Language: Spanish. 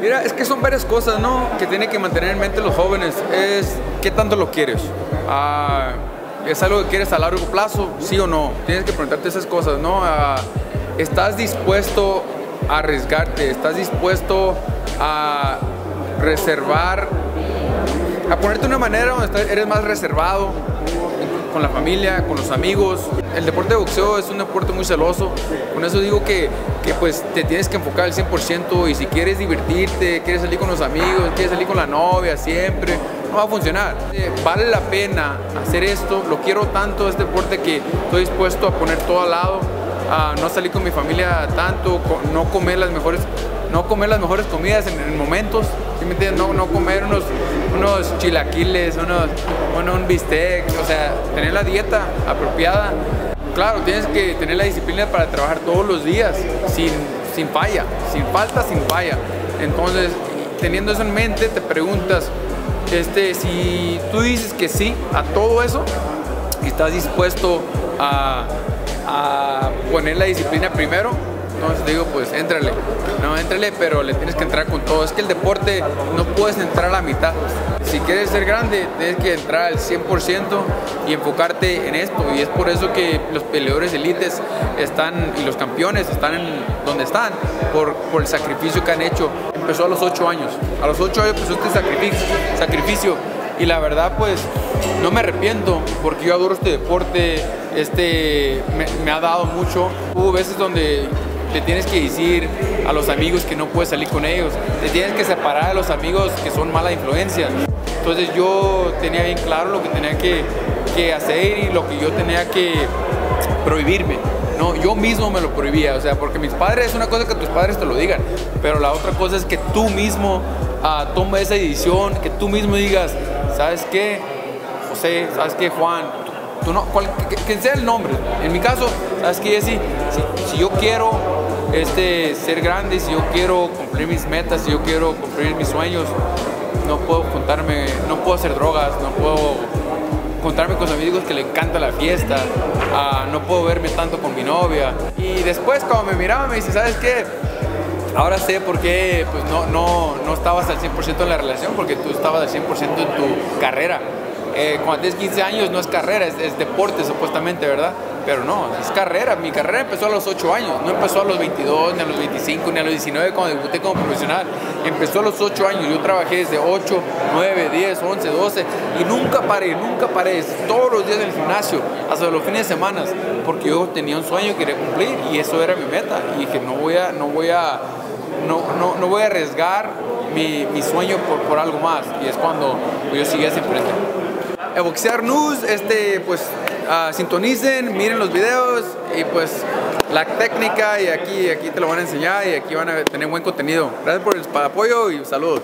Mira, es que son varias cosas, ¿no? Que tienen que mantener en mente los jóvenes. Es qué tanto lo quieres. Ah, ¿Es algo que quieres a largo plazo? ¿Sí o no? Tienes que preguntarte esas cosas, ¿no? Ah, ¿Estás dispuesto a arriesgarte? ¿Estás dispuesto a reservar? A ponerte una manera donde eres más reservado con la familia, con los amigos. El deporte de boxeo es un deporte muy celoso. Con eso digo que, que pues te tienes que enfocar al 100% y si quieres divertirte, quieres salir con los amigos, quieres salir con la novia siempre, no va a funcionar. Eh, vale la pena hacer esto, lo quiero tanto este deporte que estoy dispuesto a poner todo al lado, a no salir con mi familia tanto, no comer las mejores, no comer las mejores comidas en, momentos, No, no comer unos, unos chilaquiles, unos, un bistec, o sea, tener la dieta apropiada. Claro, tienes que tener la disciplina para trabajar todos los días, sin, sin falla, sin falta, sin falla. Entonces, teniendo eso en mente, te preguntas, este, si tú dices que sí a todo eso estás dispuesto a, a poner la disciplina primero, entonces digo, pues éntrale, no, éntrale, pero le tienes que entrar con todo. Es que el deporte no puedes entrar a la mitad. Si quieres ser grande, tienes que entrar al 100% y enfocarte en esto. Y es por eso que los peleadores élites están y los campeones están en donde están, por, por el sacrificio que han hecho. Empezó a los 8 años. A los 8 años empezó este sacrificio, sacrificio y la verdad pues no me arrepiento porque yo adoro este deporte, este me, me, ha dado mucho. Hubo veces donde le tienes que decir a los amigos que no puedes salir con ellos, te tienes que separar de los amigos que son mala influencia. Entonces yo tenía bien claro lo que tenía que, que hacer y lo que yo tenía que prohibirme. No, yo mismo me lo prohibía, o sea, porque mis padres es una cosa que tus padres te lo digan, pero la otra cosa es que tú mismo uh, tomes esa decisión, que tú mismo digas, ¿sabes qué? José, ¿sabes qué, Juan? Tú, no, cual, que, sea el nombre. En mi caso, ¿sabes qué, Si, si yo quiero este, ser grande, si yo quiero cumplir mis metas, si yo quiero cumplir mis sueños, no puedo juntarme, no puedo hacer drogas, no puedo juntarme con amigos que le encanta la fiesta, uh, no puedo verme tanto con mi novia. Y después cuando me miraba me dice, ¿sabes qué? Ahora sé por qué pues, no, no, no estabas al 100% en la relación, porque tú estabas al 100% en tu carrera. Eh, cuando tienes 15 años no es carrera, es, es deporte supuestamente, ¿verdad? Pero no, es carrera. Mi carrera empezó a los 8 años, no empezó a los 22, ni a los 25, ni a los 19 cuando debuté como profesional. Empezó a los 8 años. Yo trabajé desde 8, 9, 10, 11, 12 y nunca paré, nunca paré. Todos los días en el gimnasio, hasta los fines de semana, porque yo tenía un sueño que quería cumplir y eso era mi meta. Y dije, no voy a, no voy a, no, no, no voy a arriesgar mi, mi sueño por, por, algo más. Y es cuando yo seguía siempre. El Boxear News, este, pues uh, sintonicen, miren los videos y pues la técnica y aquí, aquí te lo van a enseñar y aquí van a tener buen contenido. Gracias por el apoyo y saludos.